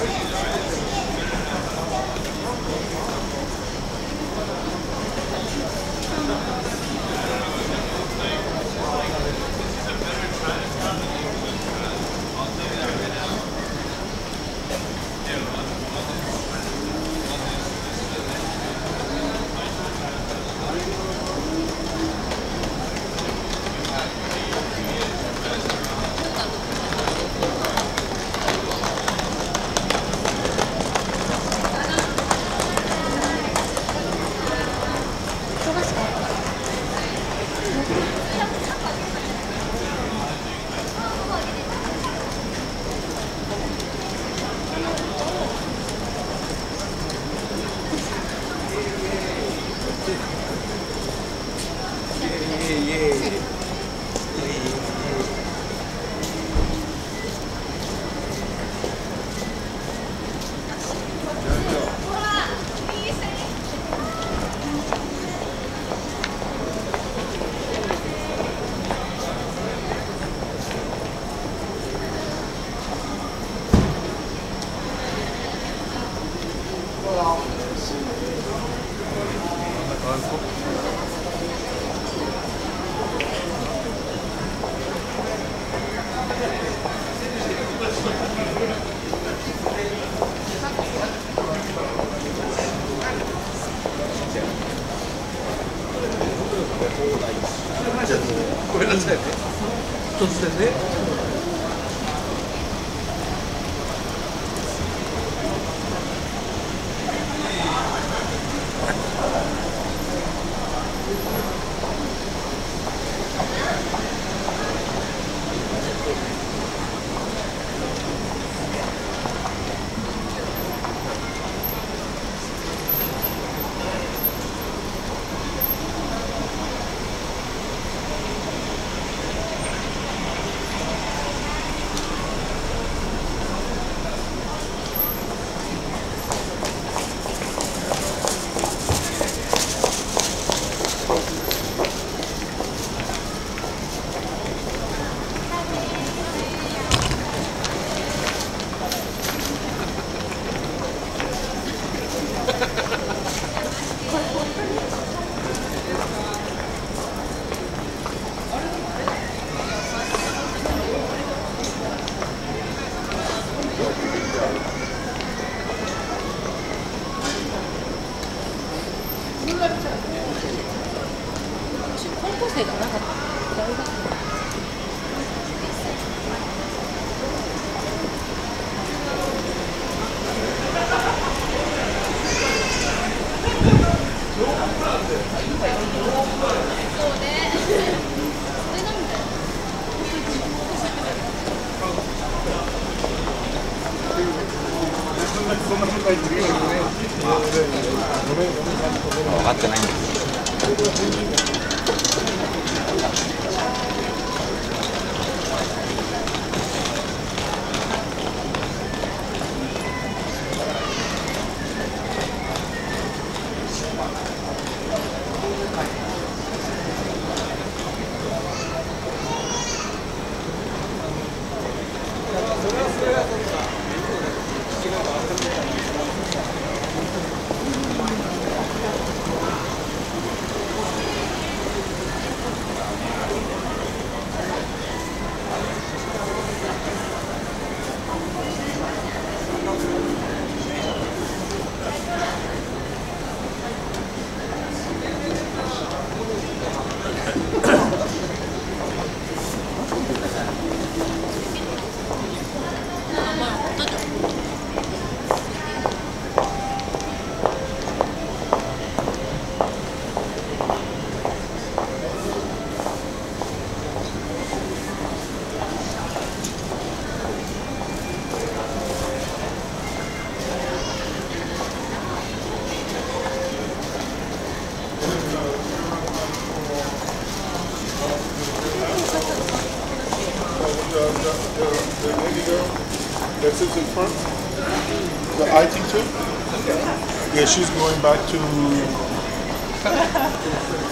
Yes. todos os 分かってないんです sits in front, the IT too. Yeah, she's going back to.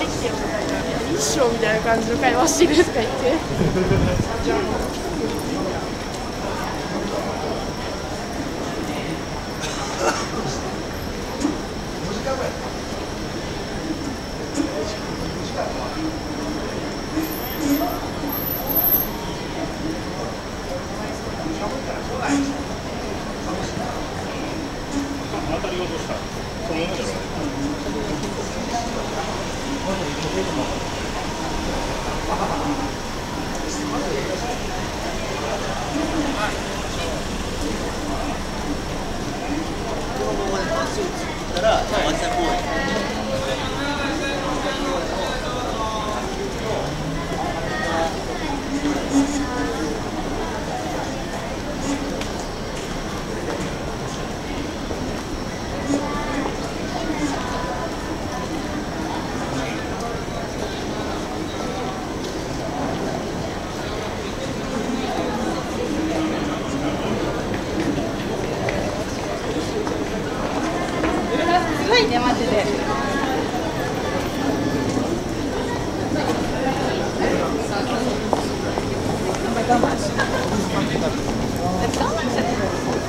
一生みたいな感じの会話してるとか言って。That. Não é vai dar mais. Não vai 邪魔してて。Thank you.